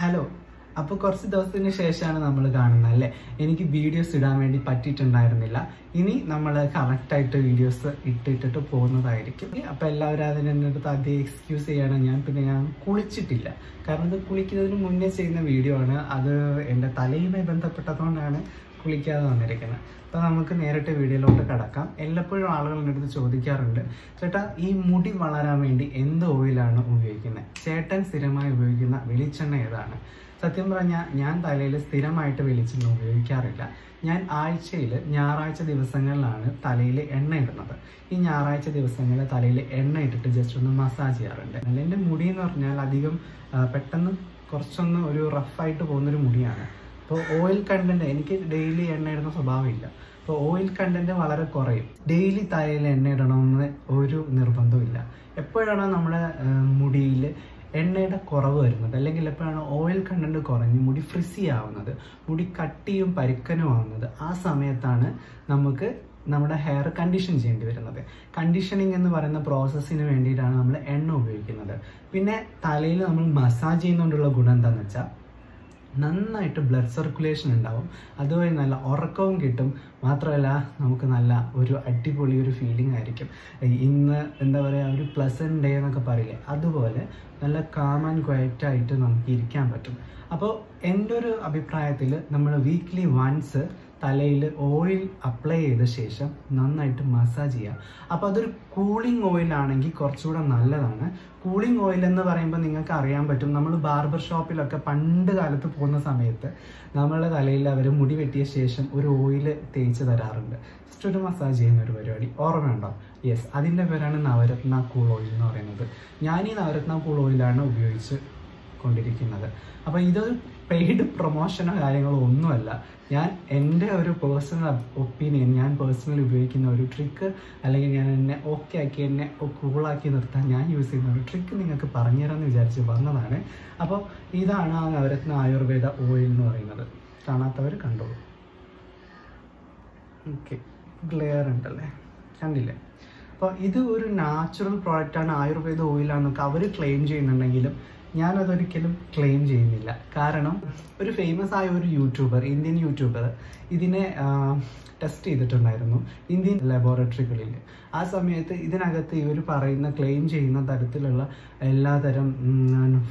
Hello അപ്പോൾ കുറച്ച് ദിവസത്തിന് ശേഷമാണ് നമ്മൾ കാണുന്നത് അല്ലേ? എനിക്ക് വീഡിയോസ് ഇടാൻ വേണ്ടി പറ്റിയിട്ടുണ്ടായിരുന്നില്ല. ഇനി നമ്മൾ കറക്റ്റായിട്ട് വീഡിയോസ് ഇട്ടിട്ടിട്ട് പോകുന്നതായിരിക്കും. അപ്പോൾ എല്ലാവരും അതിനെടുത്ത് അധികം എക്സ്ക്യൂസ് ചെയ്യാണ് ഞാൻ പിന്നെ ഞാൻ കുളിച്ചിട്ടില്ല. കാരണം ഇത് കുളിക്കുന്നതിന് മുന്നേ ചെയ്യുന്ന വീഡിയോ ആണ്. അത് എന്റെ തലയുമായി ബന്ധപ്പെട്ടതുകൊണ്ടാണ് കുളിക്കാതെ വന്നിരിക്കുന്നത്. അപ്പോൾ നമുക്ക് നേരിട്ട് വീഡിയോയിലോട്ട് കിടക്കാം. എല്ലപ്പോഴും ആളുകൾ എന്റെ അടുത്ത് ചോദിക്കാറുണ്ട് ചേട്ടാ ഈ മുടി വളരാൻ വേണ്ടി എന്ത് ഓയിലാണ് ഉപയോഗിക്കുന്നത്? ചേട്ടൻ സ്ഥിരമായി ഉപയോഗിക്കുന്ന വെളിച്ചെണ്ണ ഏതാണ്? സത്യം പറഞ്ഞാൽ ഞാൻ തലയിൽ സ്ഥിരമായിട്ട് വെളിച്ചെണ്ണ ഉപയോഗിക്കാറില്ല. ഞാൻ ആഴ്ചയിൽ ഞായറാഴ്ച ദിവസങ്ങളിലാണ് തലയിൽ എണ്ണ ഇടുന്നത്. ഈ ഞായറാഴ്ച ദിവസങ്ങളിൽ തലയിൽ എണ്ണ ഇട്ടിട്ട് ജസ്റ്റ് ഒന്ന് മസാജ് ചെയ്യാറുണ്ട്. എന്റെ മുടി എന്ന് പറഞ്ഞാൽ അധികം പെട്ടെന്ന് കുറച്ചൊന്ന് ഒരു റഫായിട്ട് പോകുന്നൊരു മുടിയാണ്. അപ്പോൾ ഓയിൽ കണ്ടന്റ് എനിക്ക് ഡെയിലി എണ്ണ ഇടുന്ന സ്വഭാവമില്ല അപ്പോൾ ഓയിൽ കണ്ടന്റ് വളരെ കുറയും. ഡെയിലി തലയിൽ എണ്ണ ഇടണമെന്ന് ഒരു നിർബന്ധമില്ല എപ്പോഴാണോ നമ്മുടെ മുടിയിൽ എണ്ണയുടെ കുറവ് വരുന്നത് അല്ലെങ്കിൽ എപ്പോഴാണ് ഓയിൽ കണ്ടന്റ് കുറഞ്ഞ് മുടി ഫ്രിസി ആവുന്നത് മുടി കട്ടിയും പരുക്കനും ആവുന്നത് ആ സമയത്താണ് നമുക്ക് നമ്മുടെ ഹെയർ കണ്ടീഷൻ ചെയ്യേണ്ടി വരുന്നത്. കണ്ടീഷനിങ് എന്ന് പറയുന്ന പ്രോസസ്സിന് വേണ്ടിയിട്ടാണ് നമ്മൾ എണ്ണ ഉപയോഗിക്കുന്നത്. പിന്നെ തലയിൽ നമ്മൾ മസാജ് ചെയ്യുന്നതുകൊണ്ടുള്ള ഗുണം എന്താണെന്ന് വെച്ചാൽ നന്നായിട്ട് ബ്ലഡ് സർക്കുലേഷൻ ഉണ്ടാവും. അതുവഴി നല്ല ഉറക്കവും കിട്ടും. മാത്രമല്ല നമുക്ക് നല്ല ഒരു അടിപൊളി ഒരു ഫീലിംഗ് ആയിരിക്കും. ഇന്ന് എന്താ പറയുക ഒരു പ്ലസന്റ് ഡേ എന്നൊക്കെ പറയില്ലേ അതുപോലെ നല്ല കാം ആൻഡ് ക്വയറ്റ് ആയിട്ട് നമുക്ക് ഇരിക്കാൻ പറ്റും. അപ്പോൾ എന്റെ ഒരു അഭിപ്രായത്തിൽ നമ്മൾ വീക്ക്ലി വൺസ് തലയിൽ ഓയിൽ അപ്ലൈ ചെയ്ത ശേഷം നന്നായിട്ട് മസാജ് ചെയ്യുക അപ്പോൾ അതൊരു കൂളിംഗ് ഓയിൽ ആണെങ്കിൽ കുറച്ചുകൂടെ നല്ലതാണ്. കൂളിംഗ് ഓയിൽ എന്ന് പറയുമ്പോൾ നിങ്ങൾക്ക് അറിയാൻ പറ്റും നമ്മൾ ബാർബർ ഷോപ്പിലൊക്കെ പണ്ട് കാലത്ത് പോകുന്ന സമയത്ത് നമ്മളുടെ തലയിൽ അവർ മുടി വെട്ടിയ ശേഷം ഒരു ഓയിൽ തേച്ച് തരാറുണ്ട്. ജസ്റ്റ് ഒരു മസാജ് ചെയ്യുന്ന ഒരു പരിപാടി ഓർമ്മയുണ്ടോ യെസ് അതിന്റെ പേരാണ് നവരത്ന കൂൾ ഓയിൽ എന്ന് പറയുന്നത്. ഞാൻ ഈ നവരത്ന കൂൾ ഓയിലാണ് ഉപയോഗിച്ച് കൊണ്ടിരിക്കുന്നത്. അപ്പോൾ ഇതൊരു പെയ്ഡ് പ്രൊമോഷനോ കാര്യങ്ങളോ ഒന്നുമല്ല. ഞാൻ എന്റെ ഒരു പേഴ്സണൽ ഒപ്പീനിയൻ ഞാൻ പേഴ്സണലി ഉപയോഗിക്കുന്ന ഒരു ട്രിക്ക് അല്ലെങ്കിൽ ഞാൻ എന്നെ ഓക്കെ ആക്കി എന്നെ കൂളാക്കി നിർത്താൻ ഞാൻ യൂസ് ചെയ്യുന്ന ഒരു ട്രിക്ക് നിങ്ങൾക്ക് പറഞ്ഞു പറഞ്ഞുതരാമെന്ന് വിചാരിച്ച് വന്നതാണ്. അപ്പോൾ ഇതാണ് ആ നവരത്ന ആയുർവേദ ഓയിൽ എന്ന് പറയുന്നത്. കാണാത്തവർ കണ്ടോളൂ. ഓക്കെ ക്ലിയർ ഉണ്ടല്ലേ? കണ്ടില്ലേ? അപ്പോൾ ഇത് ഒരു നാച്ചുറൽ പ്രോഡക്റ്റാണ് ആയുർവേദ ഓയിലാണെന്നൊക്കെ അവർ ക്ലെയിം ചെയ്യുന്നുണ്ടെങ്കിലും ഞാനതൊരിക്കലും ക്ലെയിം ചെയ്യുന്നില്ല. കാരണം ഒരു ഫേമസ് ആയ ഒരു യൂട്യൂബർ ഇന്ത്യൻ യൂട്യൂബർ ഇതിനെ ടെസ്റ്റ് ചെയ്തിട്ടുണ്ടായിരുന്നു. ഇന്ത്യൻ ലബോറട്ടറികളിൽ ആ സമയത്ത് ഇതിനകത്ത് ഇവർ പറയുന്ന ക്ലെയിം ചെയ്യുന്ന തരത്തിലുള്ള എല്ലാതരം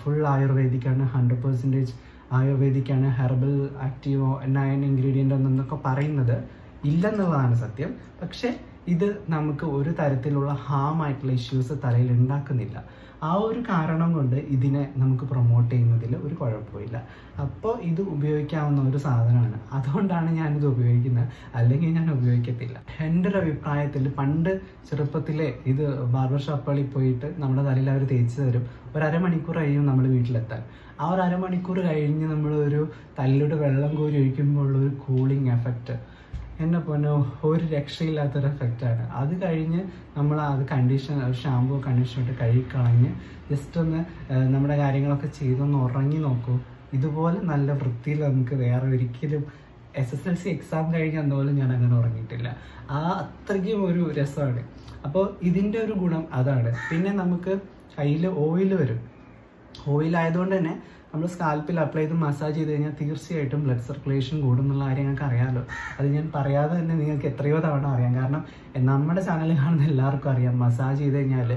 ഫുൾ ആയുർവേദിക്കാണ് ഹൺഡ്രഡ് പെർസെന്റേജ് ആയുർവേദിക്കാണ് ഹെർബൽ ആക്റ്റീവോ നയൻ ഇൻഗ്രീഡിയന്റ് എന്നൊക്കെ പറയുന്നത്. ഇല്ലെന്നുള്ളതാണ് സത്യം. പക്ഷേ ഇത് നമുക്ക് ഒരു തരത്തിലുള്ള ഹാം ആയിട്ടുള്ള ഇഷ്യൂസ് തലയിൽ ഉണ്ടാക്കുന്നില്ല. ആ ഒരു കാരണം കൊണ്ട് ഇതിനെ നമുക്ക് പ്രൊമോട്ട് ചെയ്യുന്നതിൽ ഒരു കുഴപ്പമില്ല. അപ്പോൾ ഇത് ഉപയോഗിക്കാവുന്ന ഒരു സാധനമാണ്. അതുകൊണ്ടാണ് ഞാനിത് ഉപയോഗിക്കുന്നത്. അല്ലെങ്കിൽ ഞാൻ ഉപയോഗിക്കത്തില്ല. എന്റെ ഒരു അഭിപ്രായത്തിൽ പണ്ട് ചെറുപ്പത്തിലെ ഇത് ബാർബർ ഷോപ്പുകളിൽ പോയിട്ട് നമ്മുടെ തലയിൽ അവർ തേച്ച് തരും. ഒരു അരമണിക്കൂർ കഴിയും നമ്മൾ വീട്ടിലെത്താൻ. ആ ഒരു അരമണിക്കൂർ കഴിഞ്ഞ് നമ്മൾ ഒരു തല്ലിലൂടെ വെള്ളം കോരി ഒഴിക്കുമ്പോൾ ഒരു കൂളിംഗ് എഫക്റ്റ് എന്നെ പൊന്നോ ഒരു രക്ഷയില്ലാത്തൊരു എഫക്റ്റാണ് അത് കഴിഞ്ഞ് നമ്മൾ അത് കണ്ടീഷൻ ഷാമ്പൂ കണ്ടീഷൻ ഇട്ട് കഴുകിക്കളഞ്ഞ് ജസ്റ്റ് ഒന്ന് നമ്മുടെ കാര്യങ്ങളൊക്കെ ചെയ്തൊന്ന് ഉറങ്ങി നോക്കൂ. ഇതുപോലെ നല്ല വൃത്തിയിൽ നമുക്ക് വേറെ ഒരിക്കലും S S L C exam കഴിഞ്ഞ അന്നുപോലും ഞാൻ അങ്ങനെ ഉറങ്ങിയിട്ടില്ല. ആ അത്രയ്ക്കും ഒരു രസമാണ്. അപ്പോൾ ഇതിന്റെ ഒരു ഗുണം അതാണ്. പിന്നെ നമുക്ക് കയ്യിൽ ഓയിൽ വരും. ഓയിൽ ആയതുകൊണ്ട് തന്നെ നമ്മൾ സ്കാൽപ്പിൽ അപ്ലൈ ചെയ്ത് മസാജ് ചെയ്ത് കഴിഞ്ഞാൽ തീർച്ചയായിട്ടും ബ്ലഡ് സർക്കുലേഷൻ കൂടും എന്നുള്ള കാര്യം ഞങ്ങൾക്ക് അറിയാമല്ലോ അത് ഞാൻ പറയാതെ തന്നെ നിങ്ങൾക്ക് എത്രയോ തവണ അറിയാം. കാരണം നമ്മുടെ ചാനൽ കാണുന്ന എല്ലാവർക്കും അറിയാം. മസാജ് ചെയ്ത് കഴിഞ്ഞാൽ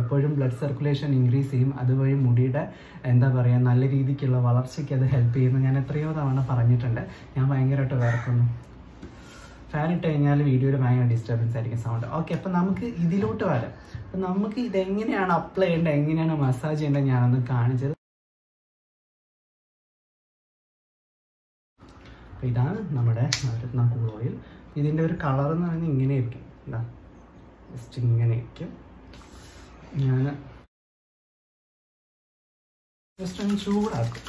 എപ്പോഴും ബ്ലഡ് സർക്കുലേഷൻ ഇൻക്രീസ് ചെയ്യും. അതുവഴി മുടിയുടെ എന്താ പറയുക നല്ല രീതിക്കുള്ള വളർച്ചയ്ക്ക് അത് ഹെൽപ്പ് ചെയ്യുന്നു. ഞാൻ എത്രയോ തവണ പറഞ്ഞിട്ടുണ്ട്. ഞാൻ ഭയങ്കരമായിട്ട് വേർക്കുന്നു ഫാൻ ഇട്ട് കഴിഞ്ഞാൽ വീഡിയോയിൽ ഭയങ്കര ഡിസ്റ്റർബൻസ് ആയിരിക്കും സൗണ്ട് ഓക്കെ അപ്പം നമുക്ക് ഇതിലോട്ട് വരാം. അപ്പം നമുക്ക് ഇതെങ്ങനെയാണ് അപ്ലൈ ചെയ്യേണ്ടത്? എങ്ങനെയാണ് മസാജ് ചെയ്യേണ്ടത്? ഞാനൊന്ന് കാണിച്ചത് അപ്പോൾ ഇതാണ് നമ്മുടെ നവരത്ന കൂൾ ഓയിൽ ഇതിന്റെ ഒരു കളർ എന്ന് പറയുന്നത് ഇങ്ങനെ ഇരിക്കും എന്താ ജസ്റ്റ് ഇങ്ങനെ ഇരിക്കും ഞാൻ ജസ്റ്റ് ഒന്ന് ചൂടാക്കും.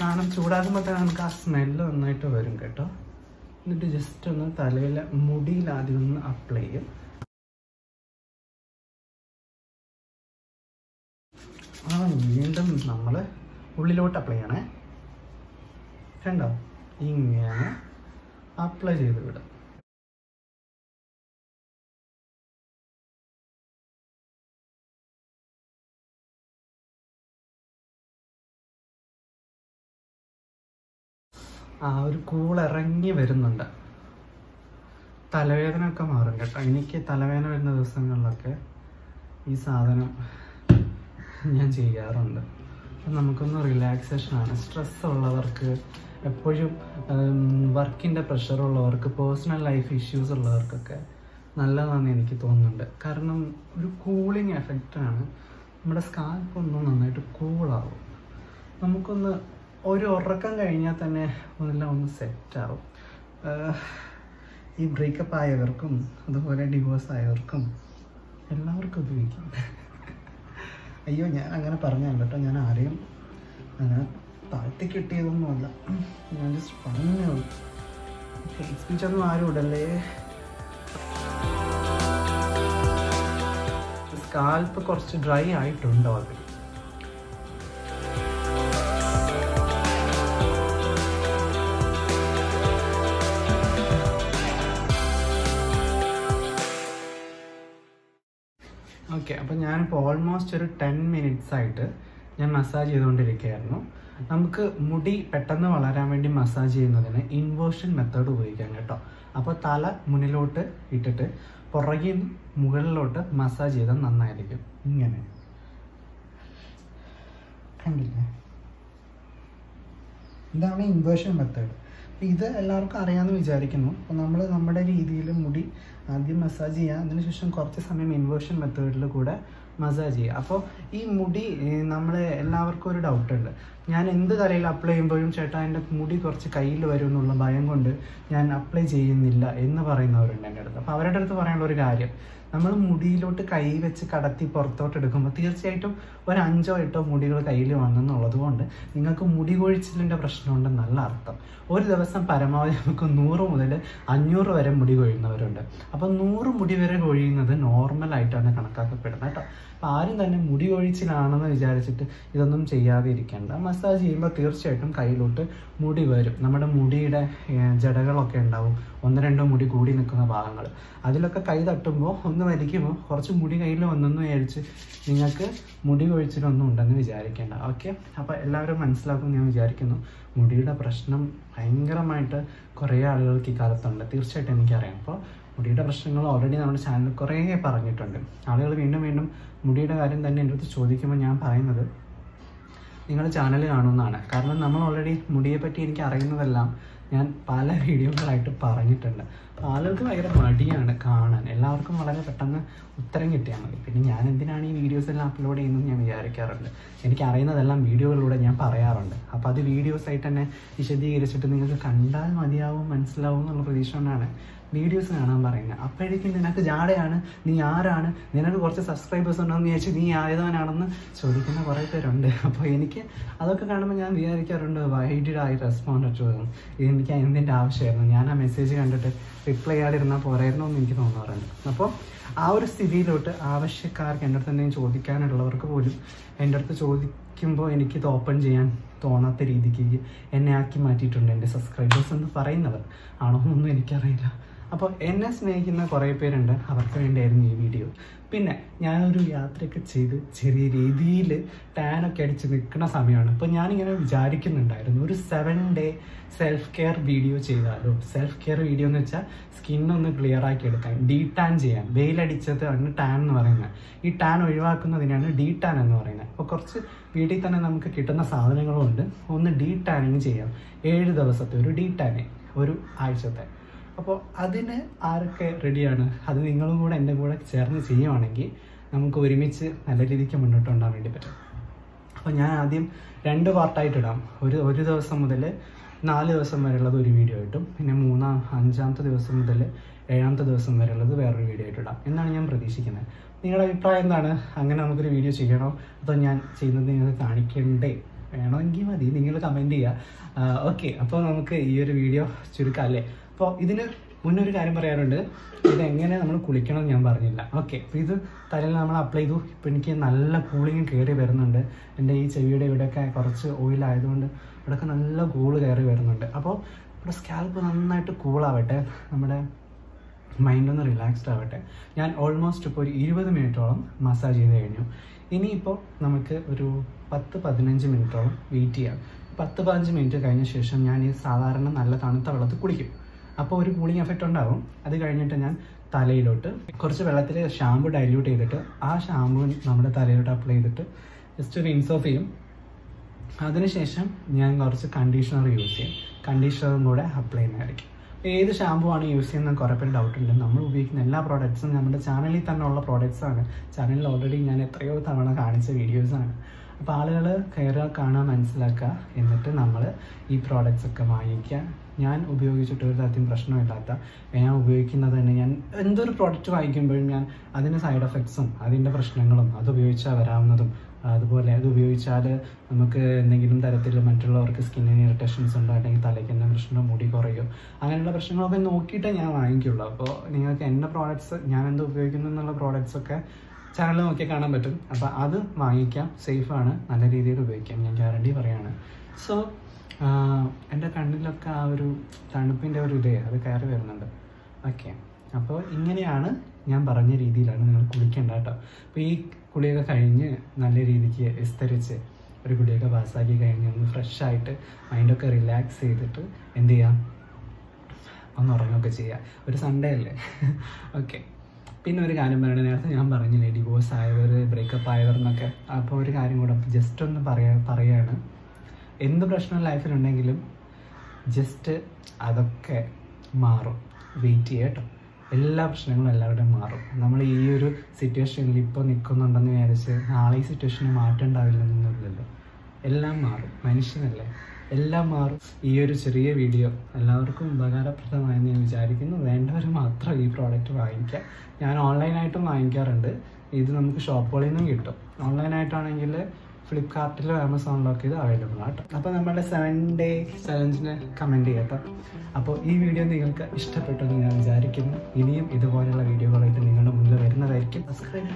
കാരണം ചൂടാക്കുമ്പോൾ തന്നെ നമുക്ക് ആ സ്മെല്ല് നന്നായിട്ട് വരും കേട്ടോ. എന്നിട്ട് ജസ്റ്റ് ഒന്ന് തലയിൽ മുടിയിൽ ആദ്യം ഒന്ന് അപ്ലൈ ചെയ്യും. ആ വീണ്ടും നമ്മൾ ഉള്ളിലോട്ട് അപ്ലൈ ചെയ്യണേ. കണ്ടോ? ഇങ്ങനെ അപ്ലൈ ചെയ്ത് വിടാം. ആ ഒരു കൂൾ ഇറങ്ങി വരുന്നുണ്ട്. തലവേദന ഒക്കെ മാറും കേട്ടോ. എനിക്ക് തലവേദന വരുന്ന ദിവസങ്ങളിലൊക്കെ ഈ സാധനം ഞാൻ ചെയ്യാറുണ്ട്. അപ്പം നമുക്കൊന്ന് റിലാക്സേഷൻ ആണ്. സ്ട്രെസ് ഉള്ളവർക്ക് എപ്പോഴും വർക്കിന്റെ പ്രഷറുള്ളവർക്ക് പേഴ്സണൽ ലൈഫ് ഇഷ്യൂസ് ഉള്ളവർക്കൊക്കെ നല്ലതാണെന്ന് എനിക്ക് തോന്നുന്നുണ്ട്. കാരണം ഒരു കൂളിങ് എഫക്റ്റാണ് നമ്മുടെ സ്കാൽപ്പ് ഒന്ന് നന്നായിട്ട് കൂളാവും നമുക്കൊന്ന് ഒരു ഉറക്കം കഴിഞ്ഞാൽ തന്നെ ഒന്നെല്ലാം ഒന്ന് സെറ്റാവും ഈ ബ്രേക്കപ്പ് ആയവർക്കും അതുപോലെ ഡിവോഴ്സ് ആയവർക്കും എല്ലാവർക്കും ഉപയോഗിക്കും. അയ്യോ ഞാൻ അങ്ങനെ പറഞ്ഞല്ല കേട്ടോ. ഞാൻ ആരെയും അങ്ങനെ താഴ്ത്തി കിട്ടിയതൊന്നുമല്ല ഞാൻ ജസ്റ്റ് പറഞ്ഞേ ഉള്ളൂ. സ്പീച്ചൊന്നും ആരും ഇടല്ലേ? സ്കാൽപ്പ് കുറച്ച് ഡ്രൈ ആയിട്ടുണ്ടോ അത് ഓക്കെ അപ്പം ഞാനിപ്പോൾ ഓൾമോസ്റ്റ് ഒരു ടെൻ മിനിറ്റ്സ് ആയിട്ട് ഞാൻ മസാജ് ചെയ്തുകൊണ്ടിരിക്കുകയായിരുന്നു. നമുക്ക് മുടി പെട്ടെന്ന് വളരാൻ വേണ്ടി മസാജ് ചെയ്യുന്നതിന് ഇൻവേർഷൻ മെത്തേഡ് ഉപയോഗിക്കാം കേട്ടോ. അപ്പോൾ തല മുന്നിലോട്ട് ഇട്ടിട്ട് പുറകിൽ മുകളിലോട്ട് മസാജ് ചെയ്താൽ നന്നായിരിക്കും. ഇങ്ങനെ. കണ്ടില്ലേ? ഇതാണ് ഇൻവേർഷൻ മെത്തേഡ് ഇത് എല്ലാവർക്കും അറിയാമെന്ന് വിചാരിക്കുന്നു. അപ്പോൾ നമ്മൾ നമ്മുടെ രീതിയിൽ മുടി ആദ്യം മസാജ് ചെയ്യുക അതിനുശേഷം കുറച്ച് സമയം ഇൻവേർഷൻ മെത്തേഡിൽ കൂടെ മസാജ് ചെയ്യുക. അപ്പോൾ ഈ മുടി നമ്മൾ എല്ലാവർക്കും ഒരു ഡൗട്ടുണ്ട് ഞാൻ എന്ത് തലയിൽ അപ്ലൈ ചെയ്യുമ്പോഴും ചേട്ടാ എന്റെ മുടി കുറച്ച് കയ്യിൽ വരും എന്നുള്ള ഭയം കൊണ്ട് ഞാൻ അപ്ലൈ ചെയ്യുന്നില്ല എന്ന് പറയുന്നവരുണ്ട് എന്റെ അടുത്ത്. അപ്പോൾ അവരുടെ അടുത്ത് പറയാനുള്ള ഒരു കാര്യം നമ്മൾ മുടിയിലോട്ട് കൈ വെച്ച് കടത്തി പുറത്തോട്ട് എടുക്കുമ്പോൾ തീർച്ചയായിട്ടും ഒരു അഞ്ചോ എട്ടോ മുടികൾ കയ്യിൽ വന്നെന്നുള്ളത് കൊണ്ട് നിങ്ങൾക്ക് മുടി കൊഴിച്ചിലിന്റെ പ്രശ്നമുണ്ടെന്നല്ല അർത്ഥം. ഒരു ദിവസം പരമാവധി നമുക്ക് നൂറ് മുതൽ അഞ്ഞൂറ് വരെ മുടി കൊഴിയുന്നവരുണ്ട്. അപ്പോൾ നൂറ് മുടി വരെ കൊഴിയുന്നത് നോർമലായിട്ടാണ് കണക്കാക്കപ്പെടുന്നത് കേട്ടോ. ആരും തന്നെ മുടി ഒഴിച്ചിലാണെന്ന് വിചാരിച്ചിട്ട് ഇതൊന്നും ചെയ്യാതെ ഇരിക്കേണ്ട. മസാജ് ചെയ്യുമ്പോൾ തീർച്ചയായിട്ടും കയ്യിലോട്ട് മുടി വരും. നമ്മുടെ മുടിയുടെ ജടകളൊക്കെ ഉണ്ടാവും. ഒന്ന് രണ്ടോ മുടി കൂടി നിൽക്കുന്ന ഭാഗങ്ങൾ അതിലൊക്കെ കൈ തട്ടുമ്പോൾ ഒന്ന് വലിക്കുമ്പോൾ കുറച്ച് മുടി കയ്യിൽ വന്നെന്ന് വിചാരിച്ച് നിങ്ങൾക്ക് മുടി കൊഴിച്ചിലൊന്നും ഉണ്ടെന്ന് വിചാരിക്കേണ്ട. ഓക്കെ അപ്പോൾ എല്ലാവരും മനസ്സിലാക്കും ഞാൻ വിചാരിക്കുന്നു. മുടിയുടെ പ്രശ്നം ഭയങ്കരമായിട്ട് കുറേ ആളുകൾക്ക് ഈ കാലത്തുണ്ട്. തീർച്ചയായിട്ടും എനിക്കറിയാം. അപ്പോൾ മുടിയുടെ പ്രശ്നങ്ങൾ ഓൾറെഡി നമ്മുടെ ചാനൽ കുറേ പറഞ്ഞിട്ടുണ്ട്. ആളുകൾ വീണ്ടും വീണ്ടും മുടിയുടെ കാര്യം തന്നെ എന്റെ അടുത്ത് ചോദിക്കുമ്പോൾ ഞാൻ പറയുന്നത് നിങ്ങൾ ചാനൽ കാണുമെന്നാണ്. കാരണം നമ്മൾ ഓൾറെഡി മുടിയെ പറ്റി എനിക്ക് അറിയുന്നതെല്ലാം ഞാൻ പല വീഡിയോകളായിട്ട് പറഞ്ഞിട്ടുണ്ട്. ആളുകൾക്ക് ഭയങ്കര മടിയാണ് കാണാൻ. എല്ലാവർക്കും വളരെ പെട്ടെന്ന് ഉത്തരം കിട്ടിയാൽ മതി. പിന്നെ ഞാൻ എന്തിനാണ് ഈ വീഡിയോസ് എല്ലാം അപ്ലോഡ് ചെയ്യുന്നത് ഞാൻ വിചാരിക്കാറുണ്ട്. എനിക്ക് അറിയുന്നതെല്ലാം വീഡിയോകളിലൂടെ ഞാൻ പറയാറുണ്ട്. അപ്പോൾ അത് വീഡിയോസ് ആയിട്ട് തന്നെ വിശദീകരിച്ചിട്ട് നിങ്ങൾക്ക് കണ്ടാൽ മതിയാവും മനസ്സിലാവും എന്നുള്ള പ്രതീക്ഷ കൊണ്ടാണ് വീഡിയോസ് കാണാൻ പറയുന്നത്. അപ്പോഴേക്കും നിനക്ക് ജാടയാണ് നീ ആരാണ് നിനക്ക് കുറച്ച് സബ്സ്ക്രൈബേഴ്സ് ഉണ്ടെന്ന് വിചാരിച്ച് നീ ആയതവനാണെന്ന് ചോദിക്കുന്ന കുറേ പേരുണ്ട്. അപ്പോൾ എനിക്ക് അതൊക്കെ കാണുമ്പോൾ ഞാൻ വിചാരിക്കാറുണ്ട് വൈ റെസ്പോണ്ട് ടു എനിക്ക് എന്തിന്റെ ആവശ്യമായിരുന്നു? ഞാൻ ആ മെസ്സേജ് കണ്ടിട്ട് റിപ്ലൈ ചെയ്യാതിരുന്നാൽ പോരായിരുന്നു എന്ന് എനിക്ക് തോന്നാറുണ്ട്. അപ്പോൾ ആ ഒരു സ്ഥിതിയിലോട്ട് ആവശ്യക്കാർക്ക് എന്റെ അടുത്ത് തന്നെ ചോദിക്കാനുള്ളവർക്ക് പോലും എന്റെ അടുത്ത് ചോദിക്കുമ്പോൾ എനിക്കിത് ഓപ്പൺ ചെയ്യാൻ തോന്നാത്ത രീതിക്ക് എന്നെ ആക്കി മാറ്റിയിട്ടുണ്ട് എന്റെ സബ്സ്ക്രൈബേഴ്സ് എന്ന് പറയുന്നവർ. ആണോ എന്നൊന്നും എനിക്കറിയില്ല. അപ്പോൾ എന്നെ സ്നേഹിക്കുന്ന കുറേ പേരുണ്ട്. അവർക്ക് വേണ്ടിയായിരുന്നു ഈ വീഡിയോ. പിന്നെ ഞാനൊരു യാത്രയൊക്കെ ചെയ്ത് ചെറിയ രീതിയിൽ ടാനൊക്കെ അടിച്ച് നിൽക്കുന്ന സമയമാണ്. അപ്പോൾ ഞാനിങ്ങനെ വിചാരിക്കുന്നുണ്ടായിരുന്നു ഒരു seven day self care video ചെയ്താലോ? സെൽഫ് കെയർ വീഡിയോ എന്ന് വെച്ചാൽ സ്കിന്നൊന്ന് ക്ലിയർ ആക്കി എടുക്കാൻ ഡീ ടാൻ ചെയ്യാൻ വെയിലടിച്ചത് ആണ് ടാൻ എന്ന് പറയുന്നത്. ഈ ടാൻ ഒഴിവാക്കുന്നതിനാണ് ഡീ ടാൻ എന്ന് പറയുന്നത്. അപ്പോൾ കുറച്ച് വീട്ടിൽ തന്നെ നമുക്ക് കിട്ടുന്ന സാധനങ്ങളുണ്ട്. ഒന്ന് ഡീ ടാനിങ് ചെയ്യാം. ഏഴ് ദിവസത്തെ ഒരു ഡീ ടാനിങ് ഒരു ആഴ്ചത്തെ. അപ്പോൾ അതിന് ആരൊക്കെ റെഡിയാണ് അത് നിങ്ങളും കൂടെ എന്റെ കൂടെ ചേർന്ന് ചെയ്യുവാണെങ്കിൽ നമുക്ക് ഒരുമിച്ച് നല്ല രീതിക്ക് മുന്നോട്ട് കൊണ്ടാൻ വേണ്ടി പറ്റും. അപ്പോൾ ഞാൻ ആദ്യം രണ്ട് പാർട്ടായിട്ട് ഇടാം. ഒരു ഒരു ദിവസം മുതൽ നാല് ദിവസം വരെയുള്ളത് ഒരു വീഡിയോ ആയിട്ടും പിന്നെ മൂന്നാം അഞ്ചാമത്തെ ദിവസം മുതൽ ഏഴാമത്തെ ദിവസം വരെയുള്ളത് വേറൊരു വീഡിയോ ആയിട്ടിടാം എന്നാണ് ഞാൻ പ്രതീക്ഷിക്കുന്നത്. നിങ്ങളുടെ അഭിപ്രായം എന്താണ്? അങ്ങനെ നമുക്കൊരു വീഡിയോ ചെയ്യണോ? അതോ ഞാൻ ചെയ്യുന്നത് നിങ്ങൾക്ക് കാണിക്കണ്ടേ? വേണമെങ്കിൽ മതി. നിങ്ങൾ കമന്റ് ചെയ്യുക. ഓക്കെ അപ്പോൾ നമുക്ക് ഈ ഒരു വീഡിയോ ചുരുക്കാം അല്ലേ? അപ്പോൾ ഇതിന് മുന്നൊരു ഒരു കാര്യം പറയാറുണ്ട്. ഇത് എങ്ങനെ നമ്മൾ കുളിക്കണം എന്ന് ഞാൻ പറഞ്ഞില്ല. ഓക്കെ അപ്പോൾ ഇത് തലയിൽ നമ്മൾ അപ്ലൈ ചെയ്തു. ഇപ്പോൾ എനിക്ക് നല്ല കൂളിങ് കയറി വരുന്നുണ്ട്. എന്റെ ഈ ചെവിയുടെ ഇവിടെയൊക്കെ കുറച്ച് ഓയിലായതുകൊണ്ട് ഇവിടെയൊക്കെ നല്ല കൂൾ കയറി വരുന്നുണ്ട്. അപ്പോൾ ഇവിടെ സ്കാൽപ്പ് നന്നായിട്ട് കൂളാവട്ടെ നമ്മുടെ മൈൻഡ് ഒന്ന് റിലാക്സ്ഡ് ആവട്ടെ. ഞാൻ ഓൾമോസ്റ്റ് ഇപ്പോൾ ഒരു ഇരുപത് മിനിറ്റോളം മസാജ് ചെയ്ത് കഴിഞ്ഞു. ഇനിയിപ്പോൾ നമുക്ക് ഒരു പത്ത് പതിനഞ്ച് മിനിറ്റോളം വെയിറ്റ് ചെയ്യാം. പത്ത് പതിനഞ്ച് മിനിറ്റ് കഴിഞ്ഞ ശേഷം ഞാൻ ഈ സാധാരണ നല്ല തണുത്ത വെള്ളത്തിൽ കുളിക്കും. അപ്പോൾ ഒരു കൂളിംഗ് എഫക്റ്റ് ഉണ്ടാവും. അത് കഴിഞ്ഞിട്ട് ഞാൻ തലയിലോട്ട് കുറച്ച് വെള്ളത്തിൽ ഷാമ്പു ഡൈല്യൂട്ട് ചെയ്തിട്ട് ആ ഷാമ്പു നമ്മുടെ തലയിലോട്ട് അപ്ലൈ ചെയ്തിട്ട് ജസ്റ്റ് റിൻസ് ഓഫ് ചെയ്യും. അതിനുശേഷം ഞാൻ കുറച്ച് കണ്ടീഷണർ യൂസ് ചെയ്യും. കണ്ടീഷണറും കൂടെ അപ്ലൈ ചെയ്യുന്നതായിരിക്കും ഏത് ഷാമ്പു ആണ് യൂസ് ചെയ്യുന്നത് കുറേ പേര് ഡൗട്ട് ഉണ്ട്. നമ്മൾ ഉപയോഗിക്കുന്ന എല്ലാ പ്രോഡക്ട്സും നമ്മുടെ ചാനലിൽ തന്നെ ഉള്ള പ്രോഡക്ട്സ് ആണ്. ചാനലിൽ ഓൾറെഡി ഞാൻ എത്രയോ തവണ കാണിച്ച വീഡിയോസാണ് അപ്പോൾ ആളുകൾ കയറുക കാണുക മനസ്സിലാക്കുക എന്നിട്ട് നമ്മൾ ഈ പ്രോഡക്റ്റ്സ് ഒക്കെ വാങ്ങിക്കുക. ഞാൻ ഉപയോഗിച്ചിട്ട് ഒരു തരത്തിലും പ്രശ്നമില്ലാത്ത ഞാൻ ഉപയോഗിക്കുന്നത് തന്നെ ഞാൻ എന്തൊരു പ്രോഡക്റ്റ് വാങ്ങിക്കുമ്പോഴും ഞാൻ അതിന്റെ സൈഡ് എഫക്ട്സും അതിന്റെ പ്രശ്നങ്ങളും അത് ഉപയോഗിച്ചാൽ വരാവുന്നതും അതുപോലെ അത് ഉപയോഗിച്ചാൽ നമുക്ക് എന്തെങ്കിലും തരത്തിൽ മറ്റുള്ളവർക്ക് സ്കിന്നിന് ഇറിറ്റേഷൻസ് ഉണ്ടോ അല്ലെങ്കിൽ തലയ്ക്ക് എന്തെങ്കിലും പ്രശ്നം മുടി കുറയോ അങ്ങനെയുള്ള പ്രശ്നങ്ങളൊക്കെ നോക്കിയിട്ടേ ഞാൻ വാങ്ങിക്കുള്ളൂ. അപ്പോൾ നിങ്ങൾക്ക് എന്റെ പ്രോഡക്ട്സ് ഞാൻ എന്ത് ഉപയോഗിക്കുന്നു എന്നുള്ള പ്രോഡക്ട്സ് ഒക്കെ ചാനൽ നോക്കിയാൽ കാണാൻ പറ്റും. അപ്പോൾ അത് വാങ്ങിക്കാം സേഫാണ് നല്ല രീതിയിൽ ഉപയോഗിക്കാം ഞാൻ ഗ്യാരണ്ടി പറയാണ്. സോ എന്റെ കണ്ണിലൊക്കെ ആ ഒരു തണുപ്പിന്റെ ഒരു ഇതേ അത് കയറി വരുന്നുണ്ട്. ഓക്കെ. അപ്പോൾ ഇങ്ങനെയാണ് ഞാൻ പറഞ്ഞ രീതിയിലാണ് നിങ്ങൾ കുളിക്കേണ്ട കേട്ടോ. അപ്പോൾ ഈ കുളിയൊക്കെ കഴിഞ്ഞ് നല്ല രീതിക്ക് വിസ്തരിച്ച് ഒരു കുളിയൊക്കെ പാസ്സാക്കി കഴിഞ്ഞ് ഒന്ന് ഫ്രഷായിട്ട് മൈൻഡൊക്കെ റിലാക്സ് ചെയ്തിട്ട് എന്ത് ചെയ്യാം? ഒന്ന് ഉറങ്ങുകയൊക്കെ ചെയ്യാം. ഒരു സൺഡേ അല്ലേ? ഓക്കെ. പിന്നെ ഒരു കാര്യം പറയണത് നേരത്തെ ഞാൻ പറഞ്ഞില്ലേ ഡിവോഴ്സ് ആയവർ ബ്രേക്കപ്പ് ആയവർ എന്നൊക്കെ. അപ്പോൾ ഒരു കാര്യം കൂടെ ജസ്റ്റ് ഒന്ന് പറയാ പറയാണ് എന്ത് പ്രശ്നം ലൈഫിലുണ്ടെങ്കിലും ജസ്റ്റ് അതൊക്കെ മാറും. വെയിറ്റ് ചെയ്യുക കേട്ടോ എല്ലാ പ്രശ്നങ്ങളും എല്ലാവരുടെയും മാറും. നമ്മൾ ഈ ഒരു സിറ്റുവേഷനിൽ ഇപ്പോൾ നിൽക്കുന്നുണ്ടെന്ന് വിചാരിച്ച് നാളെ ഈ സിറ്റുവേഷന് മാറ്റം ഉണ്ടാവില്ലെന്നൊന്നുമില്ലല്ലോ. എല്ലാം മാറും. മനുഷ്യനല്ലേ? എല്ലാം മാറും. ഈ ഒരു ചെറിയ വീഡിയോ എല്ലാവർക്കും ഉപകാരപ്രദമായെന്ന് ഞാൻ വിചാരിക്കുന്നു. വേണ്ടവർ മാത്രം ഈ പ്രോഡക്റ്റ് വാങ്ങിക്കുക. ഞാൻ ഓൺലൈനായിട്ടും വാങ്ങിക്കാറുണ്ട്. ഇത് നമുക്ക് ഷോപ്പുകളിൽ നിന്നും കിട്ടും. ഓൺലൈനായിട്ടാണെങ്കിൽ ഫ്ലിപ്കാർട്ടിലും ആമസോണിലൊക്കെ ഇത് അവൈലബിൾ ആണ് കേട്ടോ. അപ്പോൾ നമ്മുടെ സെവൻ ഡേ ചലഞ്ചിന് കമന്റ് ചെയ്യട്ടോ. അപ്പോൾ ഈ വീഡിയോ നിങ്ങൾക്ക് ഇഷ്ടപ്പെട്ടു എന്ന് ഞാൻ വിചാരിക്കുന്നു. ഇനിയും ഇതുപോലെയുള്ള വീഡിയോകളായിട്ട് നിങ്ങളുടെ മുന്നിൽ വരുന്നതായിരിക്കും. സബ്സ്ക്രൈബ്